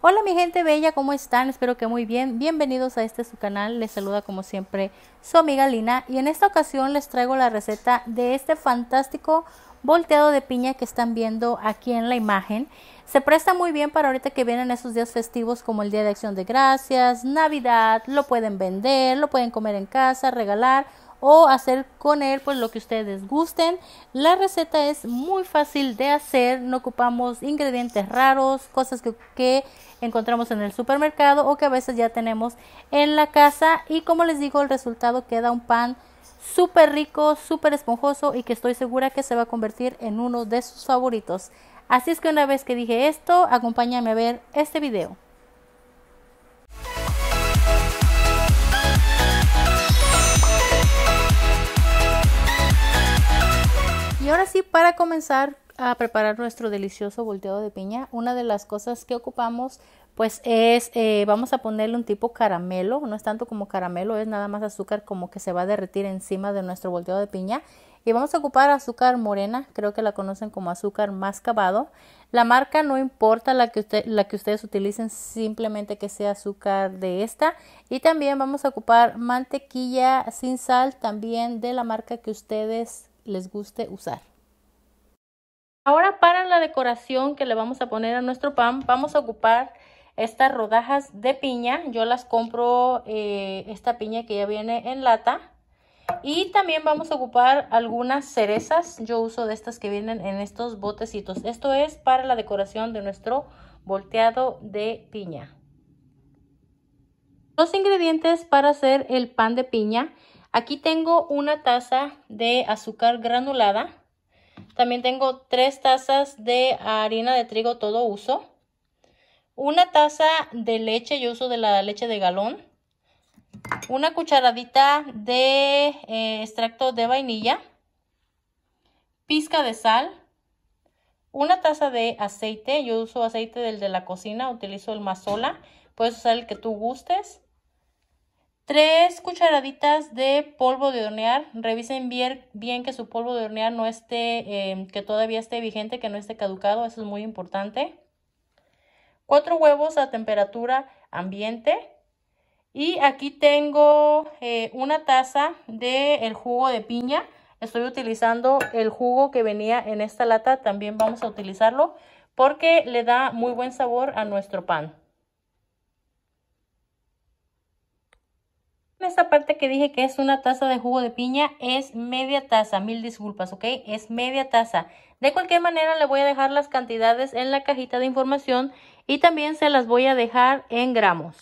Hola mi gente bella, ¿cómo están? Espero que muy bien. Bienvenidos a este su canal. Les saluda como siempre su amiga Lina y en esta ocasión les traigo la receta de este fantástico volteado de piña que están viendo aquí en la imagen. Se presta muy bien para ahorita que vienen esos días festivos como el Día de Acción de Gracias, Navidad, lo pueden vender, lo pueden comer en casa, regalar o hacer con él pues lo que ustedes gusten. La receta es muy fácil de hacer, no ocupamos ingredientes raros, cosas que, que, encontramos en el supermercado o que a veces ya tenemos en la casa y como les digo el resultado queda un pan súper rico, súper esponjoso y que estoy segura que se va a convertir en uno de sus favoritos. Así es que una vez que dije esto, acompáñame a ver este video. Y ahora sí, para comenzar a preparar nuestro delicioso volteado de piña, una de las cosas que ocupamos pues es, eh, vamos a ponerle un tipo caramelo, no es tanto como caramelo, es nada más azúcar como que se va a derretir encima de nuestro volteado de piña. Y vamos a ocupar azúcar morena, creo que la conocen como azúcar mascabado. La marca no importa la que, la que ustedes utilicen, simplemente que sea azúcar de esta. Y también vamos a ocupar mantequilla sin sal, también de la marca que ustedes les guste usar. Ahora para la decoración que le vamos a poner a nuestro pan, vamos a ocupar estas rodajas de piña. Yo las compro, eh, esta piña que ya viene en lata. Y también vamos a ocupar algunas cerezas. Yo uso de estas que vienen en estos botecitos. Esto es para la decoración de nuestro volteado de piña. Los ingredientes para hacer el pan de piña. Aquí tengo una taza de azúcar granulada. También tengo tres tazas de harina de trigo todo uso. Una taza de leche, yo uso de la leche de galón. Una cucharadita de eh, extracto de vainilla. Pizca de sal. Una taza de aceite, yo uso aceite del de la cocina, utilizo el mazola. Puedes usar el que tú gustes. Tres cucharaditas de polvo de hornear. Revisen bien, que su polvo de hornear no esté, eh, que todavía esté vigente, que no esté caducado. Eso es muy importante. Cuatro huevos a temperatura ambiente. Y aquí tengo eh, una taza del el jugo de piña. Estoy utilizando el jugo que venía en esta lata. También vamos a utilizarlo porque le da muy buen sabor a nuestro pan. Esta parte que dije que es una taza de jugo de piña es media taza, mil disculpas, ¿ok? Es media taza. De cualquier manera le voy a dejar las cantidades en la cajita de información y también se las voy a dejar en gramos.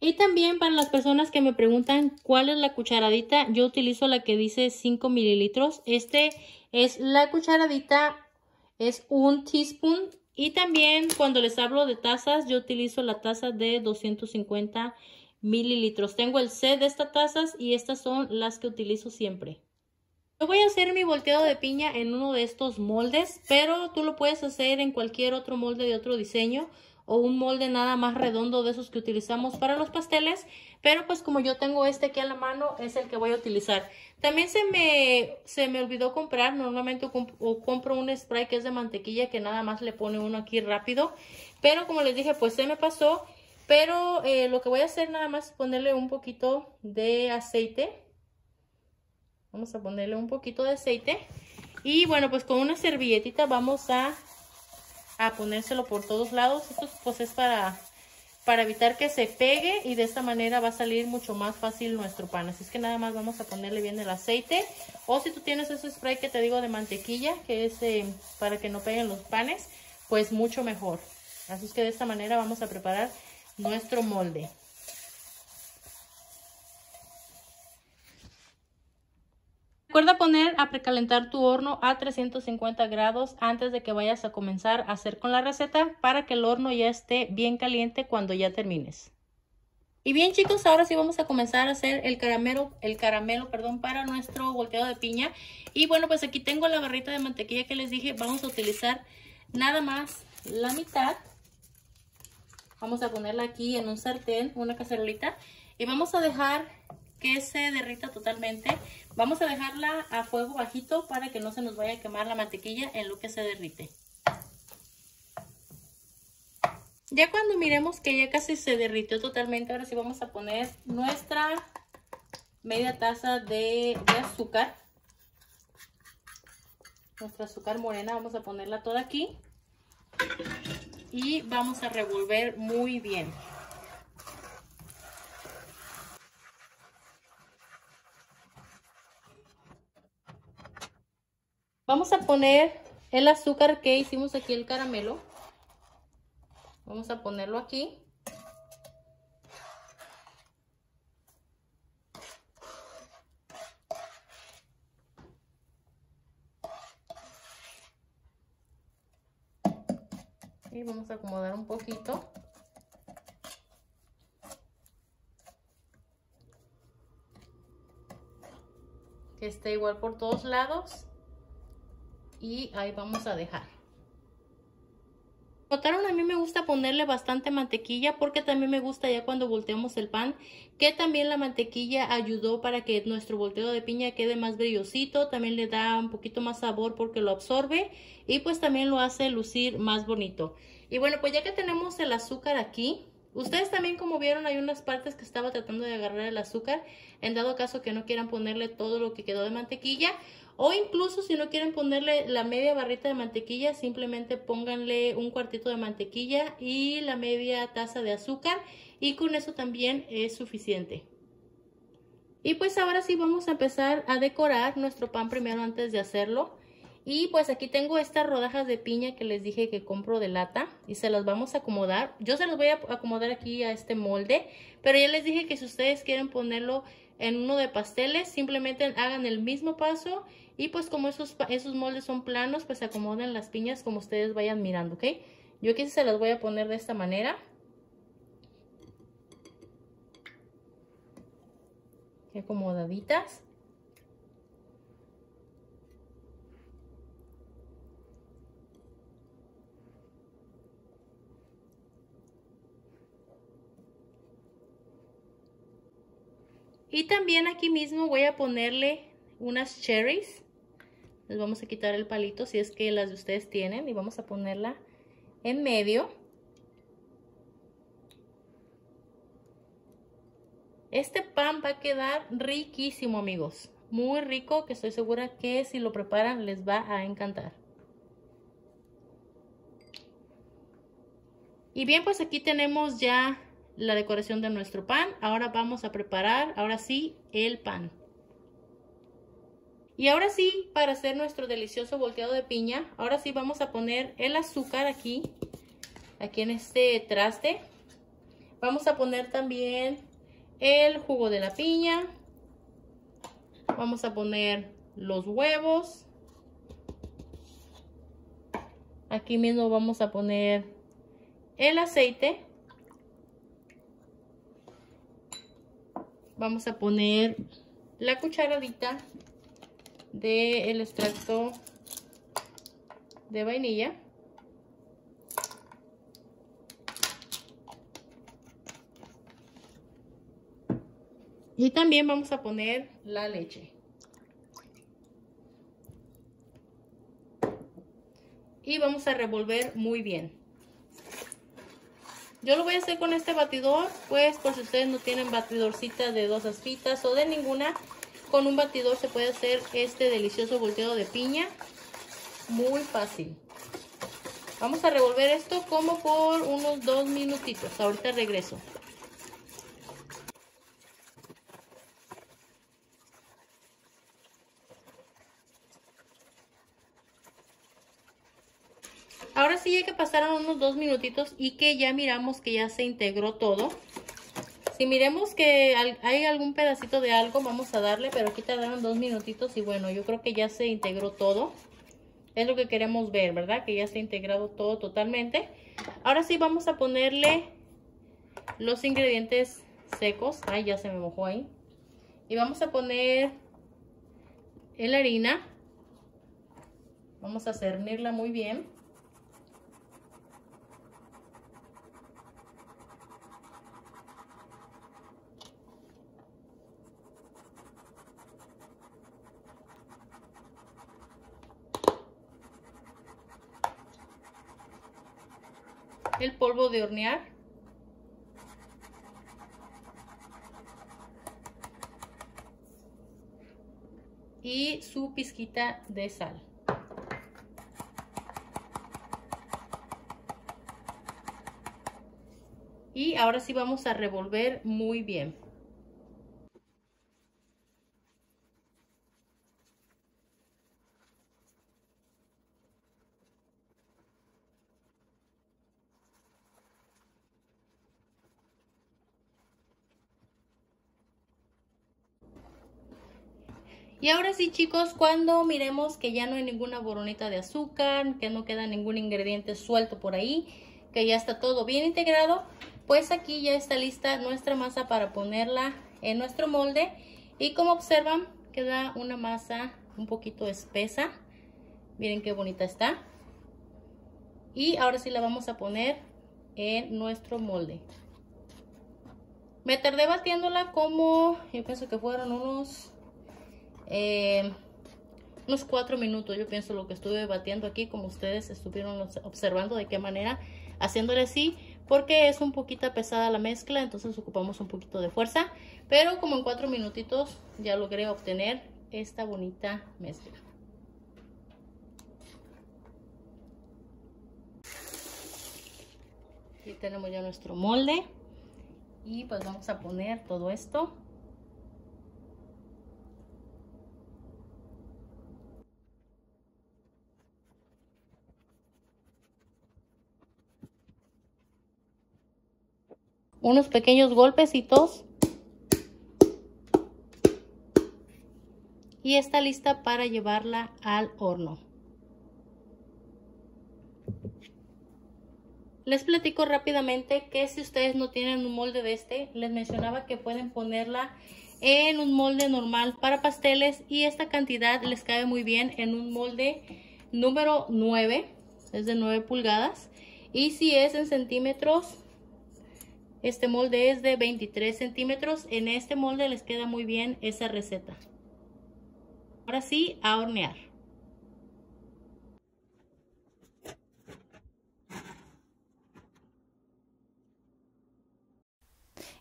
Y también para las personas que me preguntan cuál es la cucharadita, yo utilizo la que dice 5 mililitros. Este es la cucharadita, es un teaspoon. Y también cuando les hablo de tazas, yo utilizo la taza de 250 mililitros mililitros. Tengo el set de estas tazas y estas son las que utilizo siempre. Yo voy a hacer mi volteado de piña en uno de estos moldes, pero tú lo puedes hacer en cualquier otro molde de otro diseño o un molde nada más redondo de esos que utilizamos para los pasteles, pero pues como yo tengo este aquí a la mano es el que voy a utilizar. También se me, se me olvidó comprar, normalmente compro un spray que es de mantequilla que nada más le pone uno aquí rápido, pero como les dije pues se me pasó pero eh, lo que voy a hacer nada más es ponerle un poquito de aceite. Vamos a ponerle un poquito de aceite. Y bueno, pues con una servilletita vamos a, a ponérselo por todos lados. Esto pues es para, para evitar que se pegue y de esta manera va a salir mucho más fácil nuestro pan. Así es que nada más vamos a ponerle bien el aceite. O si tú tienes ese spray que te digo de mantequilla, que es eh, para que no peguen los panes, pues mucho mejor. Así es que de esta manera vamos a preparar nuestro molde. Recuerda poner a precalentar tu horno a 350 grados antes de que vayas a comenzar a hacer con la receta para que el horno ya esté bien caliente cuando ya termines. Y bien chicos, ahora sí vamos a comenzar a hacer el caramelo, el caramelo, perdón, para nuestro volteado de piña. Y bueno, pues aquí tengo la barrita de mantequilla que les dije, vamos a utilizar nada más la mitad Vamos a ponerla aquí en un sartén, una cacerolita. Y vamos a dejar que se derrita totalmente. Vamos a dejarla a fuego bajito para que no se nos vaya a quemar la mantequilla en lo que se derrite. Ya cuando miremos que ya casi se derritió totalmente, ahora sí vamos a poner nuestra media taza de, de azúcar. Nuestra azúcar morena, vamos a ponerla toda aquí. Y vamos a revolver muy bien. Vamos a poner el azúcar que hicimos aquí, el caramelo. Vamos a ponerlo aquí. Vamos a acomodar un poquito. Que esté igual por todos lados. Y ahí vamos a dejar. Notaron, a mí me gusta ponerle bastante mantequilla porque también me gusta ya cuando volteamos el pan que también la mantequilla ayudó para que nuestro volteo de piña quede más brillosito, también le da un poquito más sabor porque lo absorbe y pues también lo hace lucir más bonito. Y bueno, pues ya que tenemos el azúcar aquí, Ustedes también como vieron hay unas partes que estaba tratando de agarrar el azúcar en dado caso que no quieran ponerle todo lo que quedó de mantequilla o incluso si no quieren ponerle la media barrita de mantequilla simplemente pónganle un cuartito de mantequilla y la media taza de azúcar y con eso también es suficiente. Y pues ahora sí vamos a empezar a decorar nuestro pan primero antes de hacerlo. Y pues aquí tengo estas rodajas de piña que les dije que compro de lata y se las vamos a acomodar. Yo se las voy a acomodar aquí a este molde, pero ya les dije que si ustedes quieren ponerlo en uno de pasteles, simplemente hagan el mismo paso y pues como esos, esos moldes son planos, pues acomoden las piñas como ustedes vayan mirando, ¿ok? Yo aquí se las voy a poner de esta manera. acomodaditas. Y también aquí mismo voy a ponerle unas cherries. Les vamos a quitar el palito si es que las de ustedes tienen y vamos a ponerla en medio. Este pan va a quedar riquísimo, amigos. Muy rico, que estoy segura que si lo preparan les va a encantar. Y bien, pues aquí tenemos ya la decoración de nuestro pan. Ahora vamos a preparar, ahora sí, el pan. Y ahora sí, para hacer nuestro delicioso volteado de piña, ahora sí vamos a poner el azúcar aquí, aquí en este traste. Vamos a poner también el jugo de la piña. Vamos a poner los huevos. Aquí mismo vamos a poner el aceite. Vamos a poner la cucharadita del extracto de vainilla. Y también vamos a poner la leche. Y vamos a revolver muy bien. Yo lo voy a hacer con este batidor, pues por si ustedes no tienen batidorcita de dos aspitas o de ninguna, con un batidor se puede hacer este delicioso volteado de piña. Muy fácil. Vamos a revolver esto como por unos dos minutitos. Ahorita regreso. Ahora sí ya pasaron unos dos minutitos y que ya miramos que ya se integró todo. Si miremos que hay algún pedacito de algo, vamos a darle, pero aquí tardaron dos minutitos y bueno, yo creo que ya se integró todo. Es lo que queremos ver, ¿verdad? Que ya se ha integrado todo totalmente. Ahora sí vamos a ponerle los ingredientes secos. Ay, ya se me mojó ahí. Y vamos a poner la harina. Vamos a cernirla muy bien. El polvo de hornear. Y su pizquita de sal. Y ahora sí vamos a revolver muy bien. Y ahora sí chicos, cuando miremos que ya no hay ninguna boronita de azúcar, que no queda ningún ingrediente suelto por ahí, que ya está todo bien integrado, pues aquí ya está lista nuestra masa para ponerla en nuestro molde. Y como observan, queda una masa un poquito espesa. Miren qué bonita está. Y ahora sí la vamos a poner en nuestro molde. Me tardé batiéndola como, yo pienso que fueron unos eh, unos cuatro minutos yo pienso lo que estuve batiendo aquí como ustedes estuvieron observando de qué manera haciéndole así porque es un poquito pesada la mezcla entonces ocupamos un poquito de fuerza pero como en cuatro minutitos ya logré obtener esta bonita mezcla. Aquí tenemos ya nuestro molde y pues vamos a poner todo esto unos pequeños golpecitos y está lista para llevarla al horno. Les platico rápidamente que si ustedes no tienen un molde de este, les mencionaba que pueden ponerla en un molde normal para pasteles y esta cantidad les cabe muy bien en un molde número 9, es de 9 pulgadas y si es en centímetros este molde es de 23 centímetros. En este molde les queda muy bien esa receta. Ahora sí, a hornear.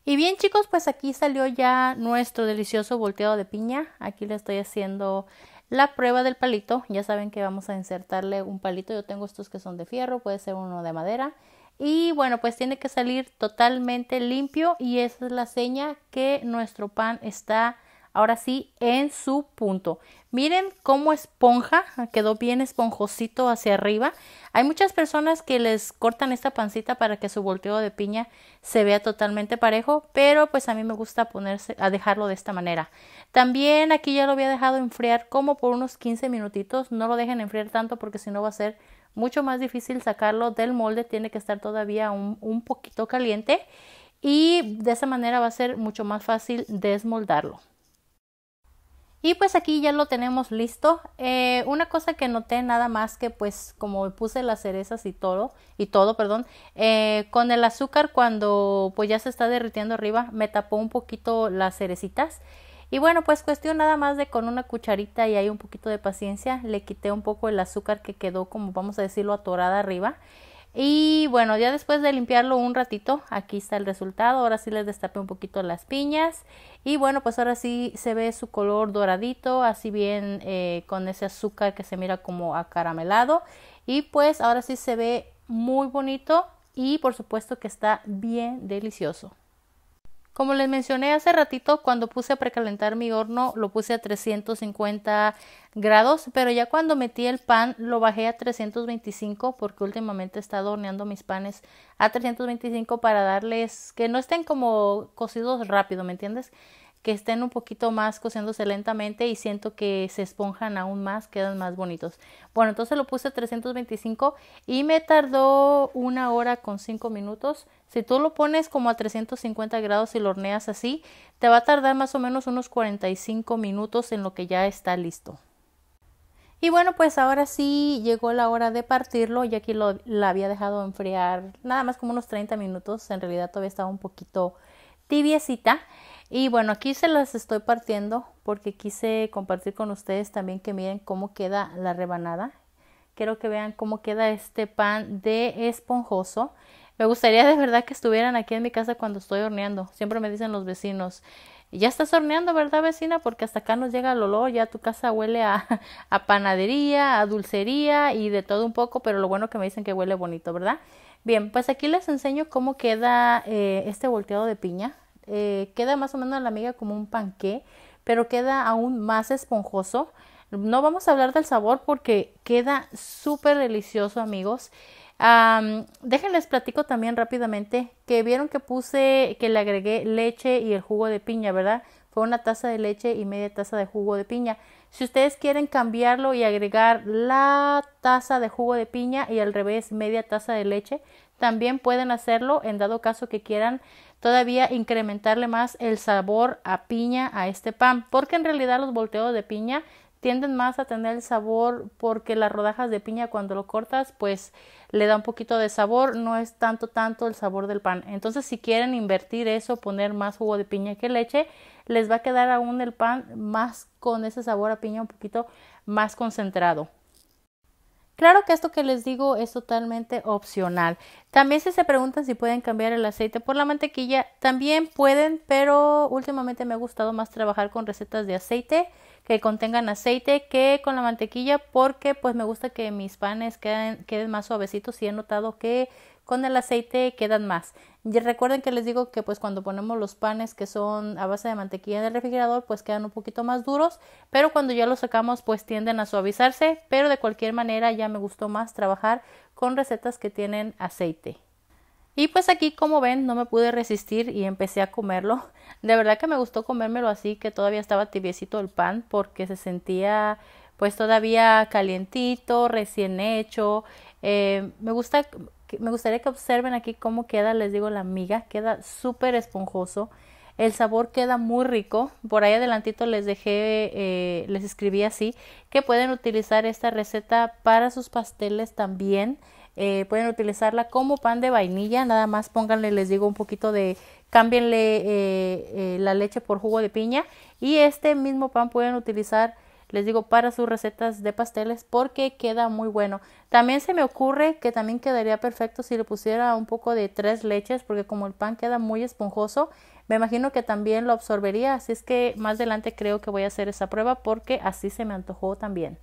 Y bien chicos, pues aquí salió ya nuestro delicioso volteado de piña. Aquí le estoy haciendo la prueba del palito. Ya saben que vamos a insertarle un palito. Yo tengo estos que son de fierro, puede ser uno de madera. Y bueno, pues tiene que salir totalmente limpio y esa es la seña que nuestro pan está ahora sí en su punto. Miren cómo esponja, quedó bien esponjosito hacia arriba. Hay muchas personas que les cortan esta pancita para que su volteo de piña se vea totalmente parejo, pero pues a mí me gusta ponerse a dejarlo de esta manera. También aquí ya lo había dejado enfriar como por unos 15 minutitos, no lo dejen enfriar tanto porque si no va a ser mucho más difícil sacarlo del molde, tiene que estar todavía un, poquito caliente y de esa manera va a ser mucho más fácil desmoldarlo. Y pues aquí ya lo tenemos listo. Eh, una cosa que noté nada más que pues como puse las cerezas y todo, y todo, perdón, eh, con el azúcar cuando pues ya se está derritiendo arriba me tapó un poquito las cerecitas y bueno, pues cuestión nada más de con una cucharita y hay un poquito de paciencia, le quité un poco el azúcar que quedó como vamos a decirlo atorada arriba. Y bueno, ya después de limpiarlo un ratito, aquí está el resultado. Ahora sí les destapé un poquito las piñas. Y bueno, pues ahora sí se ve su color doradito, así bien eh, con ese azúcar que se mira como acaramelado. Y pues ahora sí se ve muy bonito y por supuesto que está bien delicioso. Como les mencioné hace ratito, cuando puse a precalentar mi horno lo puse a 350 grados, pero ya cuando metí el pan lo bajé a 325 porque últimamente he estado horneando mis panes a 325 para darles que no estén como cocidos rápido, ¿me entiendes? Que estén un poquito más cociéndose lentamente y siento que se esponjan aún más, quedan más bonitos. Bueno, entonces lo puse a 325 y me tardó una hora con 5 minutos. Si tú lo pones como a 350 grados y lo horneas así, te va a tardar más o menos unos 45 minutos en lo que ya está listo. Y bueno, pues ahora sí llegó la hora de partirlo. Ya aquí lo había dejado enfriar nada más como unos 30 minutos. En realidad todavía estaba un poquito tibiecita. Y bueno, aquí se las estoy partiendo porque quise compartir con ustedes también que miren cómo queda la rebanada. Quiero que vean cómo queda este pan de esponjoso. Me gustaría de verdad que estuvieran aquí en mi casa cuando estoy horneando. Siempre me dicen los vecinos, ya estás horneando, ¿verdad, vecina? Porque hasta acá nos llega el olor, ya tu casa huele a, panadería, a dulcería y de todo un poco, pero lo bueno que me dicen que huele bonito, ¿verdad? Bien, pues aquí les enseño cómo queda eh, este volteado de piña. Eh, queda más o menos la miga como un panqué, pero queda aún más esponjoso. No vamos a hablar del sabor porque queda súper delicioso, amigos. déjenles platico también rápidamente que vieron que puse, que le agregué leche y el jugo de piña, ¿verdad? Fue una taza de leche y media taza de jugo de piña. Si ustedes quieren cambiarlo y agregar la taza de jugo de piña y al revés media taza de leche, también pueden hacerlo en dado caso que quieran todavía incrementarle más el sabor a piña a este pan, porque en realidad los volteos de piña tienden más a tener el sabor porque las rodajas de piña cuando lo cortas pues le da un poquito de sabor, no es tanto tanto el sabor del pan. Entonces si quieren invertir eso, poner más jugo de piña que leche, les va a quedar aún el pan más con ese sabor a piña un poquito más concentrado. Claro que esto que les digo es totalmente opcional. También si se preguntan si pueden cambiar el aceite por la mantequilla, también pueden, pero últimamente me ha gustado más trabajar con recetas de aceite que contengan aceite que con la mantequilla porque pues me gusta que mis panes queden, queden más suavecitos y he notado que con el aceite quedan más. Y recuerden que les digo que pues cuando ponemos los panes que son a base de mantequilla en el refrigerador pues quedan un poquito más duros, pero cuando ya los sacamos pues tienden a suavizarse, pero de cualquier manera ya me gustó más trabajar con recetas que tienen aceite. Y pues aquí como ven no me pude resistir y empecé a comerlo. De verdad que me gustó comérmelo así que todavía estaba tibiecito el pan porque se sentía pues todavía calientito, recién hecho. Eh, me gusta me gustaría que observen aquí cómo queda, les digo, la miga, queda súper esponjoso. El sabor queda muy rico. Por ahí adelantito les dejé, eh, les escribí así, que pueden utilizar esta receta para sus pasteles también. Eh, pueden utilizarla como pan de vainilla, nada más pónganle, les digo, un poquito de, cámbienle eh, la leche por jugo de piña y este mismo pan pueden utilizar les digo, para sus recetas de pasteles porque queda muy bueno. También se me ocurre que también quedaría perfecto si le pusiera un poco de tres leches porque como el pan queda muy esponjoso, me imagino que también lo absorbería, así es que más adelante creo que voy a hacer esa prueba porque así se me antojó también.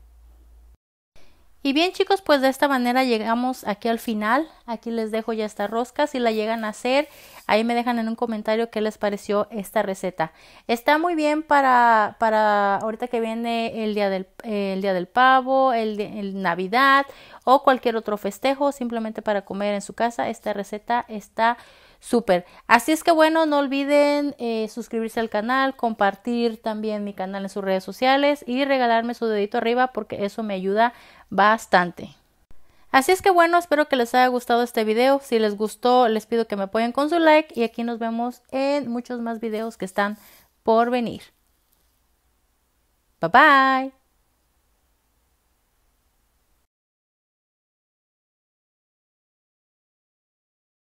Y bien chicos, pues de esta manera llegamos aquí al final. Aquí les dejo ya esta rosca. Si la llegan a hacer, ahí me dejan en un comentario qué les pareció esta receta. Está muy bien para, para ahorita que viene el día del, el día del pavo, el, el Navidad o cualquier otro festejo, simplemente para comer en su casa. Esta receta está súper. Así es que bueno, no olviden eh, suscribirse al canal, compartir también mi canal en sus redes sociales y regalarme su dedito arriba porque eso me ayuda bastante. Así es que bueno, espero que les haya gustado este video. Si les gustó, les pido que me apoyen con su like y aquí nos vemos en muchos más videos que están por venir. Bye bye.